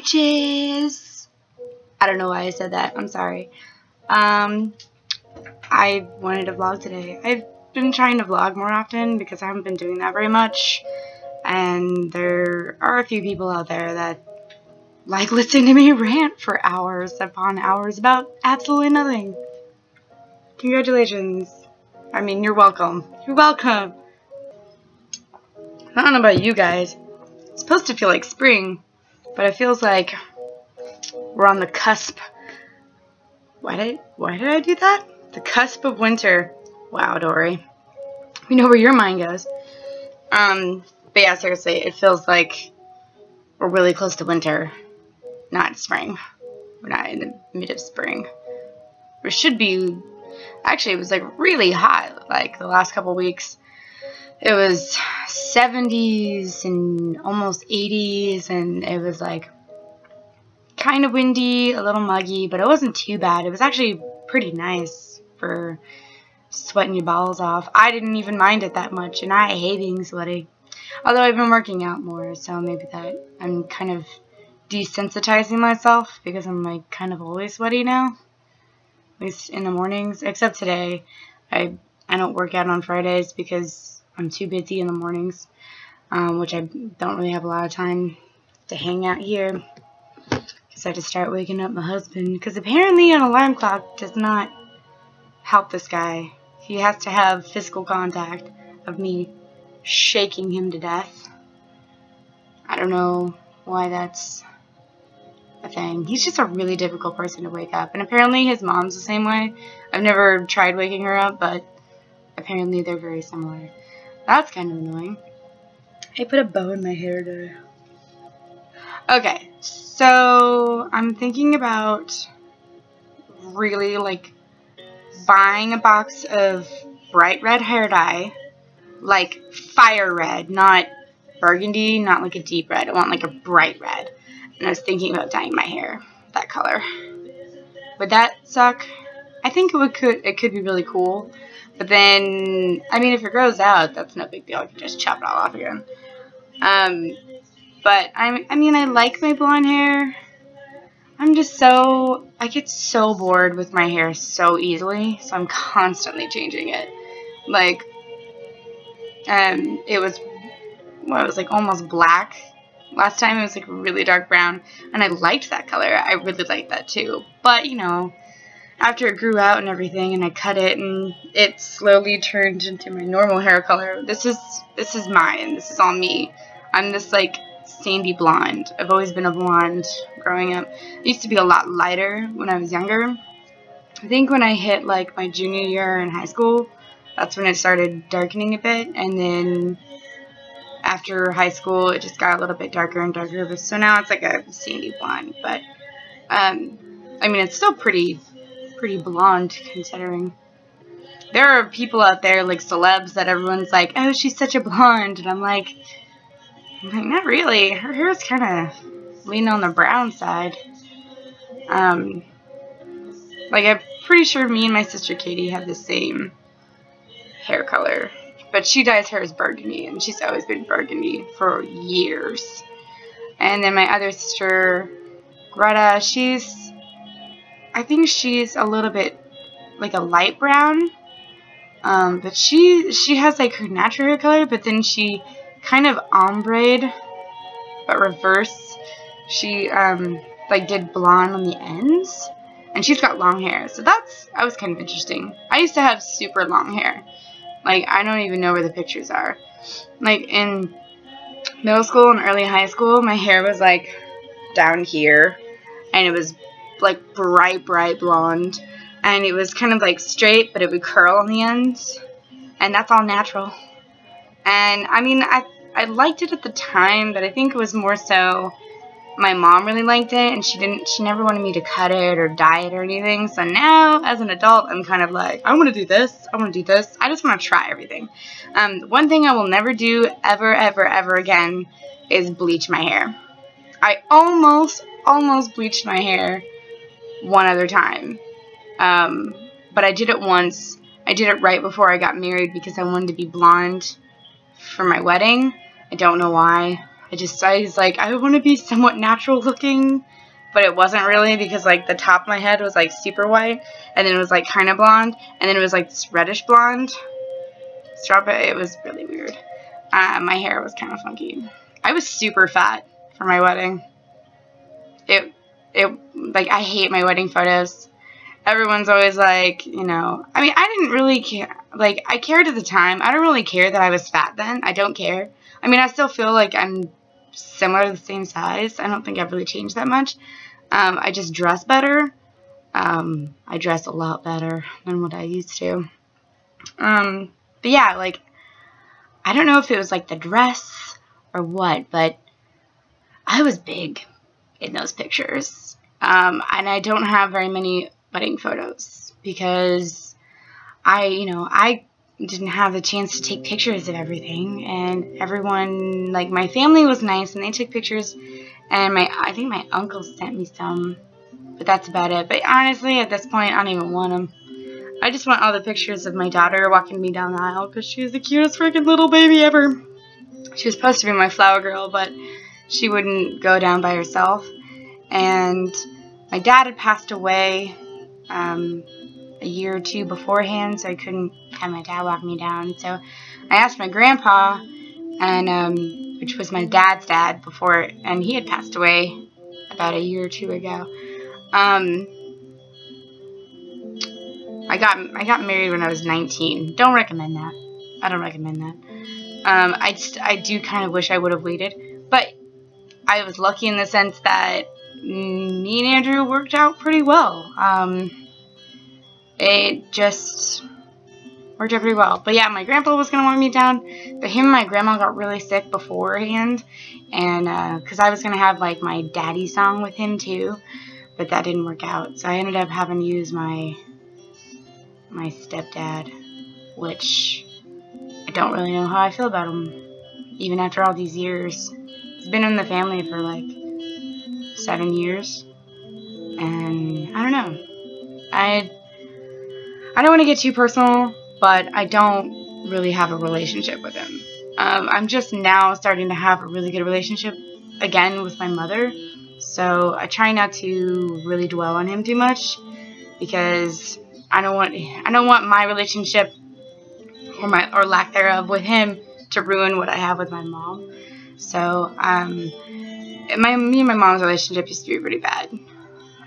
bitches! I don't know why I said that. I'm sorry. Um, I wanted to vlog today. I've been trying to vlog more often because I haven't been doing that very much. And there are a few people out there that like listening to me rant for hours upon hours about absolutely nothing. Congratulations. I mean, you're welcome. You're welcome. I don't know about you guys. It's supposed to feel like spring, but it feels like we're on the cusp. Why did why did I do that? The cusp of winter. Wow, Dory. We know where your mind goes. Um, but yeah, seriously, it feels like we're really close to winter, not spring. We're not in the mid of spring. We should be. Actually, it was like really hot, like the last couple weeks. It was 70s and almost 80s, and it was like kind of windy, a little muggy, but it wasn't too bad. It was actually pretty nice for sweating your balls off. I didn't even mind it that much, and I hate being sweaty. Although I've been working out more, so maybe that I'm kind of desensitizing myself because I'm like kind of always sweaty now. At least in the mornings, except today. I I don't work out on Fridays because I'm too busy in the mornings, um, which I don't really have a lot of time to hang out here because I just start waking up my husband because apparently an alarm clock does not help this guy. He has to have physical contact of me shaking him to death. I don't know why that's a thing. He's just a really difficult person to wake up. And apparently his mom's the same way. I've never tried waking her up, but apparently they're very similar. That's kind of annoying. I put a bow in my hair today. Okay, so I'm thinking about really like buying a box of bright red hair dye, like fire red, not burgundy, not like a deep red. I want like a bright red. And I was thinking about dyeing my hair that color. Would that suck? I think it would could it could be really cool. But then, I mean, if it grows out, that's no big deal. I can just chop it all off again. Um, but I, I mean, I like my blonde hair. I'm just so, I get so bored with my hair so easily, so I'm constantly changing it. Like, um, it was, well, it was like almost black. Last time it was like really dark brown, and I liked that color. I really liked that too. But, you know, after it grew out and everything and I cut it and it slowly turned into my normal hair color. This is this is mine. This is all me. I'm this like sandy blonde. I've always been a blonde growing up. I used to be a lot lighter when I was younger. I think when I hit like my junior year in high school, that's when it started darkening a bit and then after high school it just got a little bit darker and darker. So now it's like a sandy blonde, but um I mean it's still pretty pretty blonde considering. There are people out there like celebs that everyone's like, oh, she's such a blonde, and I'm like, I'm like not really. Her hair is kind of leaning on the brown side. Um, like I'm pretty sure me and my sister Katie have the same hair color, but she dyes hers burgundy, and she's always been burgundy for years. And then my other sister, Greta, she's I think she's a little bit like a light brown. Um, but she she has like her natural hair color, but then she kind of ombre but reverse. She um like did blonde on the ends, and she's got long hair. So that's that was kind of interesting. I used to have super long hair. Like I don't even know where the pictures are. Like in middle school and early high school, my hair was like down here, and it was like bright, bright blonde. And it was kind of like straight, but it would curl on the ends. And that's all natural. And I mean, I, I liked it at the time, but I think it was more so my mom really liked it and she didn't she never wanted me to cut it or dye it or anything so now as an adult i'm kind of like i want to do this i want to do this i just want to try everything um, one thing i will never do ever ever ever again is bleach my hair i almost almost bleached my hair one other time. Um, but I did it once. I did it right before I got married because I wanted to be blonde for my wedding. I don't know why. I just, I was like, I want to be somewhat natural looking, but it wasn't really because like the top of my head was like super white, and then it was like kind of blonde, and then it was like this reddish blonde. Strawberry, it was really weird. Uh, my hair was kind of funky. I was super fat for my wedding. It, like, I hate my wedding photos. Everyone's always like, you know, I mean, I didn't really care. Like, I cared at the time. I don't really care that I was fat then. I don't care. I mean, I still feel like I'm similar to the same size. I don't think I've really changed that much. Um, I just dress better. Um, I dress a lot better than what I used to. Um, but yeah, like, I don't know if it was like the dress or what, but I was big in those pictures. Um, and I don't have very many wedding photos because I, you know, I didn't have the chance to take pictures of everything. And everyone like my family was nice and they took pictures. And my I think my uncle sent me some but that's about it. But honestly at this point I don't even want them I just want all the pictures of my daughter walking me down the aisle because she's the cutest freaking little baby ever. She was supposed to be my flower girl but she wouldn't go down by herself and my dad had passed away um, a year or two beforehand, so I couldn't have my dad walk me down. So I asked my grandpa, and um, which was my dad's dad before, and he had passed away about a year or two ago. Um, I got I got married when I was 19. Don't recommend that. I don't recommend that. Um, I just I do kind of wish I would have waited, I was lucky in the sense that me and Andrew worked out pretty well. Um, it just worked out pretty well. But yeah, my grandpa was going to want me down, but him and my grandma got really sick beforehand, and because uh, I was going to have like my daddy song with him too, but that didn't work out. So I ended up having to use my my stepdad, which I don't really know how I feel about him, even after all these years. He's been in the family for like seven years, and I don't know. I I don't want to get too personal, but I don't really have a relationship with him. Um, I'm just now starting to have a really good relationship again with my mother, so I try not to really dwell on him too much because I don't want I don't want my relationship or my or lack thereof with him to ruin what I have with my mom. So um, my me and my mom's relationship used to be pretty bad,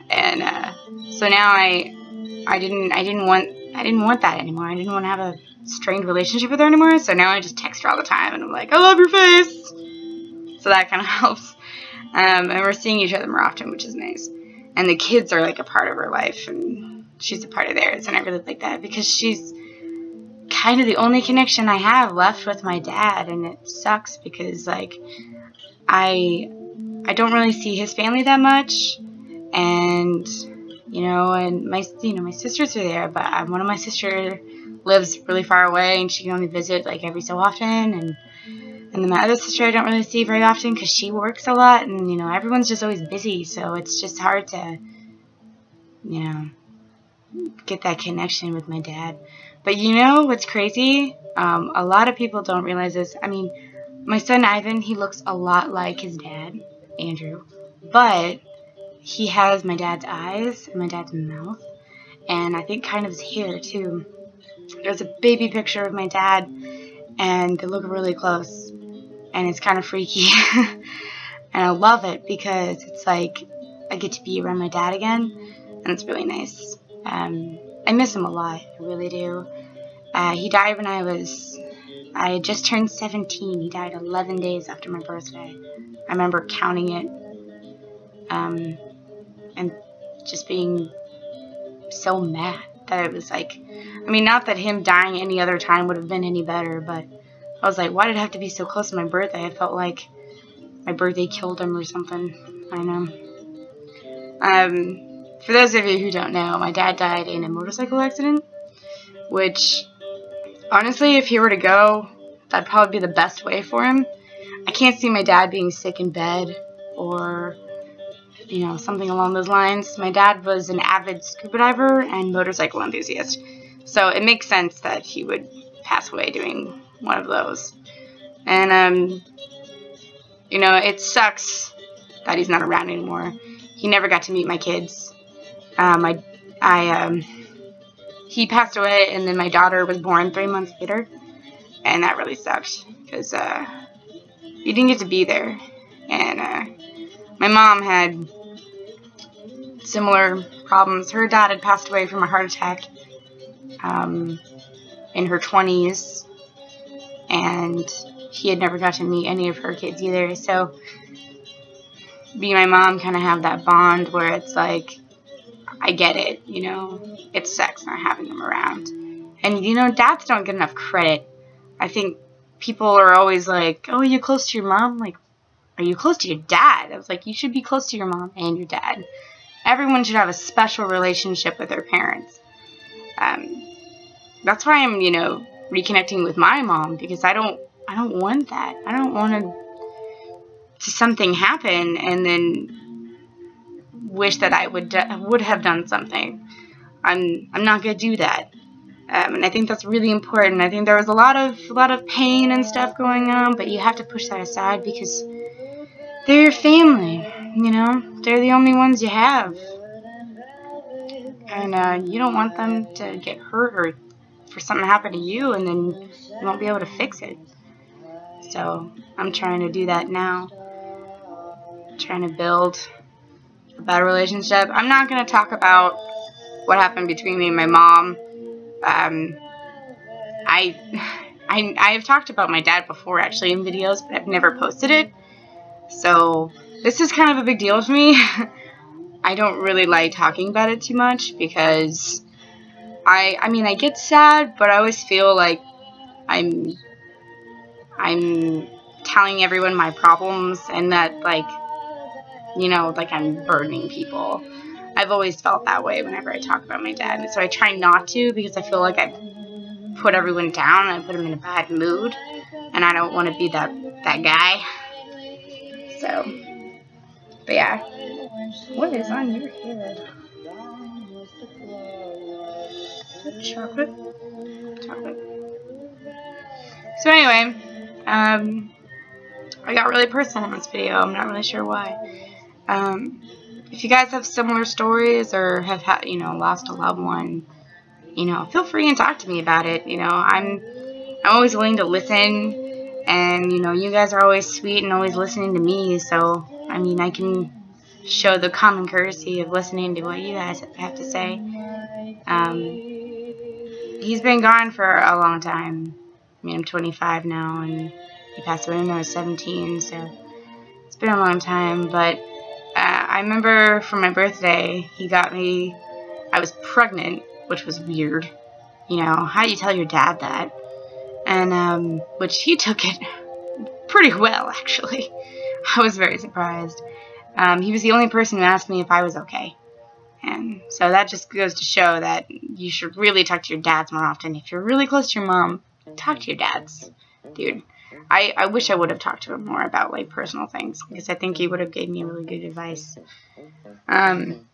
and uh, so now I I didn't I didn't want I didn't want that anymore. I didn't want to have a strained relationship with her anymore. So now I just text her all the time, and I'm like, I love your face. So that kind of helps. Um, and we're seeing each other more often, which is nice. And the kids are like a part of her life, and she's a part of theirs, and I really like that because she's kind of the only connection I have left with my dad, and it sucks because like I I don't really see his family that much, and you know, and my, you know, my sisters are there, but um, one of my sister lives really far away, and she can only visit like every so often, and and then my other sister I don't really see very often because she works a lot, and you know, everyone's just always busy, so it's just hard to, you know, get that connection with my dad. But you know what's crazy? Um, a lot of people don't realize this. I mean, my son Ivan, he looks a lot like his dad, Andrew, but he has my dad's eyes and my dad's mouth, and I think kind of his hair too. There's a baby picture of my dad, and they look really close, and it's kind of freaky. and I love it because it's like I get to be around my dad again, and it's really nice. Um, I miss him a lot, I really do. Uh, he died when I was, I had just turned 17. He died 11 days after my birthday. I remember counting it. Um, and just being so mad that it was like, I mean, not that him dying any other time would have been any better, but I was like, why did it have to be so close to my birthday? I felt like my birthday killed him or something. I know. Um, for those of you who don't know, my dad died in a motorcycle accident, which, honestly, if he were to go, that'd probably be the best way for him. I can't see my dad being sick in bed or you know, something along those lines. My dad was an avid scuba diver and motorcycle enthusiast, so it makes sense that he would pass away doing one of those. And um, you know, it sucks that he's not around anymore. He never got to meet my kids. Um, I, I, um, he passed away, and then my daughter was born three months later, and that really sucked because uh, he didn't get to be there. And uh, my mom had similar problems. Her dad had passed away from a heart attack um, in her 20s, and he had never got to meet any of her kids either. So, me and my mom kind of have that bond where it's like, I get it, you know, it sucks not having them around. And, you know, dads don't get enough credit. I think people are always like, oh, are you close to your mom? Like, are you close to your dad? I was like, you should be close to your mom and your dad. Everyone should have a special relationship with their parents. Um, that's why I'm, you know, reconnecting with my mom because I don't, I don't want that. I don't want to something happen and then wish that I would would have done something. I'm, I'm not gonna do that. Um, and I think that's really important. I think there was a lot of a lot of pain and stuff going on, but you have to push that aside because they're your family. You know, they're the only ones you have, and uh, you don't want them to get hurt or for something to happen to you, and then you won't be able to fix it. So I'm trying to do that now. trying to build a better relationship. I'm not gonna talk about what happened between me and my mom um, I, I, I have talked about my dad before actually in videos, but I've never posted it. So this is kind of a big deal to me. I don't really like talking about it too much because I, I mean, I get sad, but I always feel like I'm, I'm telling everyone my problems and that like, you know, like I'm burdening people. I've always felt that way whenever I talk about my dad. So I try not to because I feel like I put everyone down and I put them in a bad mood. And I don't want to be that, that guy. So, but yeah. What is on your head? Chocolate? Chocolate. So anyway, um, I got really personal in this video. I'm not really sure why. Um, if you guys have similar stories or have had, you know, lost a loved one, you know, feel free and talk to me about it. You know, I'm I'm always willing to listen and you know, you guys are always sweet and always listening to me, so I mean, I can show the common courtesy of listening to what you guys have to say. Um, he's been gone for a long time. I mean, I'm 25 now, and he passed away when I was 17, so it's been a long time, but I remember for my birthday, he got me, I was pregnant, which was weird. You know, how do you tell your dad that? And, um, which he took it pretty well, actually. I was very surprised. Um, he was the only person who asked me if I was okay. And so that just goes to show that you should really talk to your dads more often. If you're really close to your mom, talk to your dads. Dude, I, I wish I would have talked to him more about like personal things because I think he would have gave me really good advice. Um,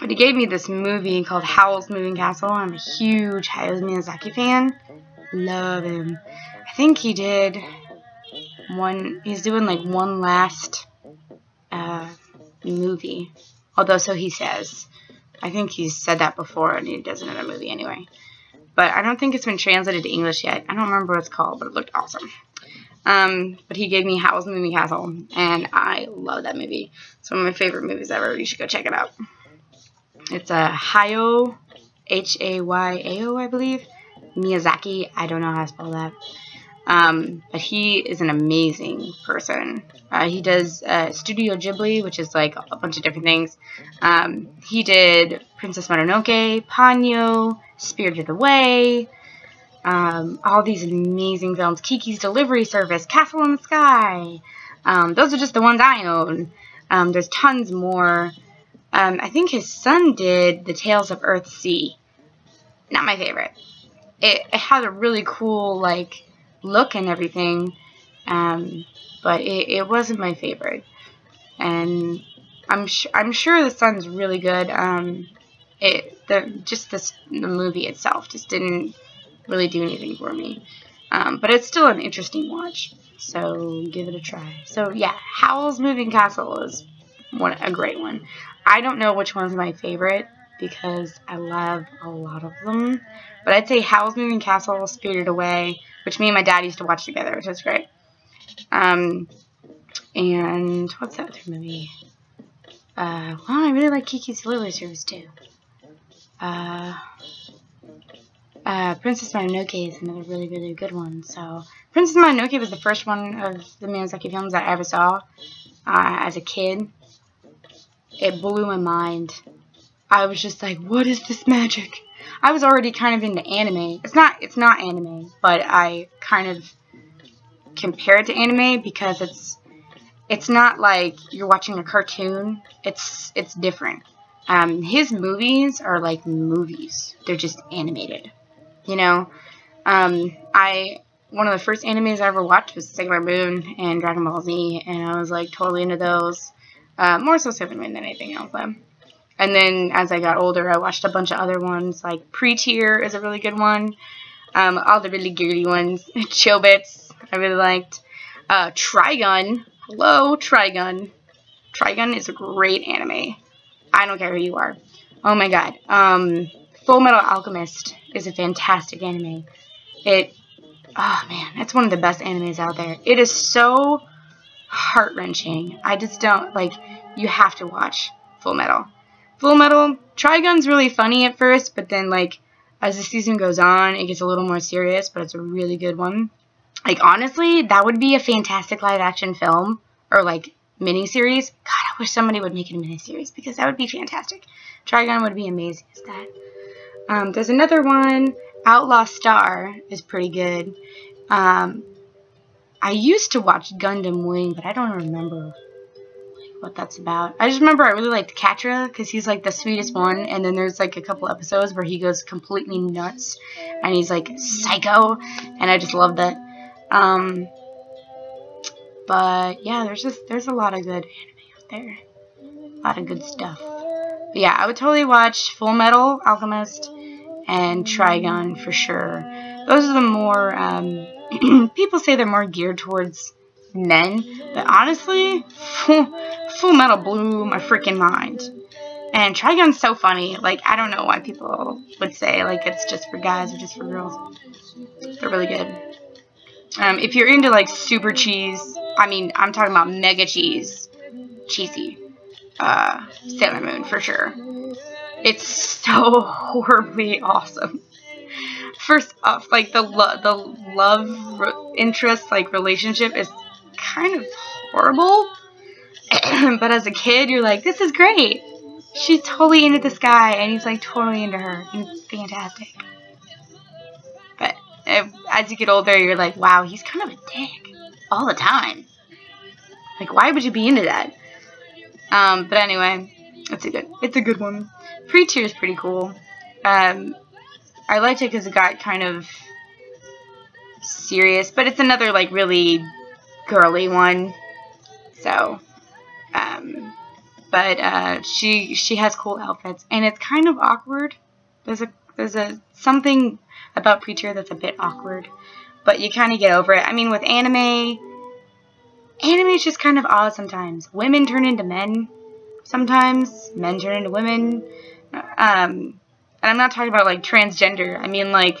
but he gave me this movie called Howl's Moving Castle. I'm a huge Hayao Miyazaki fan. Love him. I think he did one. He's doing like one last uh, movie. Although so he says. I think he's said that before and he does another movie anyway. But I don't think it's been translated to English yet. I don't remember what it's called, but it looked awesome. Um, but he gave me Howl's Moving Castle, and I love that movie. It's one of my favorite movies ever. You should go check it out. It's a Hayao, H-A-Y-A-O, I believe. Miyazaki, I don't know how to spell that. Um, but he is an amazing person. Uh, he does uh, Studio Ghibli, which is like a bunch of different things. Um, he did Princess Mononoke, Ponyo, Spirited Away, um, all these amazing films. Kiki's Delivery Service, Castle in the Sky. Um, those are just the ones I own. Um, there's tons more. Um, I think his son did The Tales of Earthsea. Not my favorite. It, it has a really cool, like, look and everything. Um, but it, it wasn't my favorite. And I'm, sure I'm sure the son's really good. Um, it the just this the movie itself just didn't really do anything for me. Um, but it's still an interesting watch. So give it a try. So yeah, Howl's Moving Castle is one a great one. I don't know which one's my favorite because I love a lot of them. But I'd say Howl's Moving Castle, Spirited Away, which me and my dad used to watch together, which is great. Um, and what's that other movie? Uh, well, I really like Kiki's Delivery Service too. Uh, uh, Princess Mononoke is another really, really good one. So, Princess Mononoke was the first one of the Miyazaki films that I ever saw uh, as a kid. It blew my mind. I was just like, what is this magic? I was already kind of into anime. It's not, it's not anime, but I kind of compare it to anime because it's, it's not like you're watching a cartoon. It's, it's different. Um, his movies are like movies. They're just animated. You know, um, I one of the first animes I ever watched was Sailor Moon and Dragon Ball Z, and I was like totally into those. Uh, more so Sailor Moon than anything else, though. And then as I got older, I watched a bunch of other ones, like Pretear is a really good one. Um, all the really girly ones. Chobits, I really liked. Uh, Trigun. Hello, Trigun. Trigun is a great anime. I don't care who you are. Oh my god. Um, Full Metal Alchemist is a fantastic anime. It, oh man, it's one of the best animes out there. It is so heart-wrenching. I just don't, like, you have to watch Full Metal. Full Metal, Trigun's really funny at first, but then, like, as the season goes on, it gets a little more serious, but it's a really good one. Like, honestly, that would be a fantastic live-action film, or, like, miniseries. God, I wish somebody would make it a miniseries, because that would be fantastic. Trigun would be amazing as that. Um, there's another one, Outlaw Star is pretty good. Um, I used to watch Gundam Wing, but I don't remember what that's about. I just remember I really liked Quatre because he's like the sweetest one, and then there's like a couple episodes where he goes completely nuts and he's like psycho, and I just love that. Um, but yeah, there's just there's a lot of good anime out there, a lot of good stuff. But yeah, I would totally watch Full Metal Alchemist and Trigun for sure. Those are the more, um, people say they're more geared towards men, but honestly, Full, Metal blew my freaking mind. And Trigun's so funny, like, I don't know why people would say, like, it's just for guys or just for girls. They're really good. Um, if you're into, like, super cheese, I mean, I'm talking about mega cheese, cheesy, uh, Sailor Moon for sure. It's so horribly awesome. First off, like the lo the love interest like relationship is kind of horrible, but as a kid, you're like, this is great. She's totally into this guy, and he's like totally into her. And it's fantastic. But if, as you get older, you're like, wow, he's kind of a dick all the time. Like, why would you be into that? Um, but anyway, it's a good, it's a good one. Pretear is pretty cool. Um, I liked it because it got kind of serious, but it's another like really girly one. So, um, but uh, she she has cool outfits, and it's kind of awkward. There's a there's a something about Pretear that's a bit awkward, but you kind of get over it. I mean, with anime, anime is just kind of odd sometimes. Women turn into men sometimes. Men turn into women. Um, and I'm not talking about like transgender. I mean like,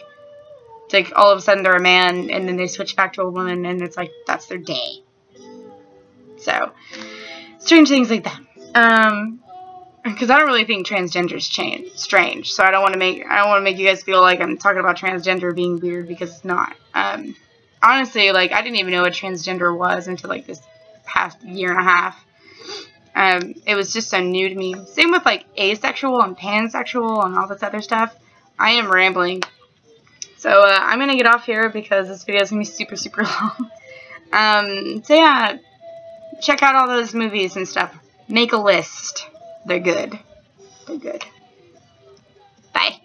it's like all of a sudden they're a man and then they switch back to a woman and it's like that's their day. So, strange things like that. Um, because I don't really think transgender is change strange. So I don't want to make I don't want to make you guys feel like I'm talking about transgender being weird because it's not. Um, honestly, like I didn't even know what transgender was until like this past year and a half. Um, it was just so new to me. Same with like asexual and pansexual and all this other stuff. I am rambling. So uh, I'm going to get off here because this video is going to be super, super long. um, so yeah, check out all those movies and stuff. Make a list. They're good. They're good. Bye.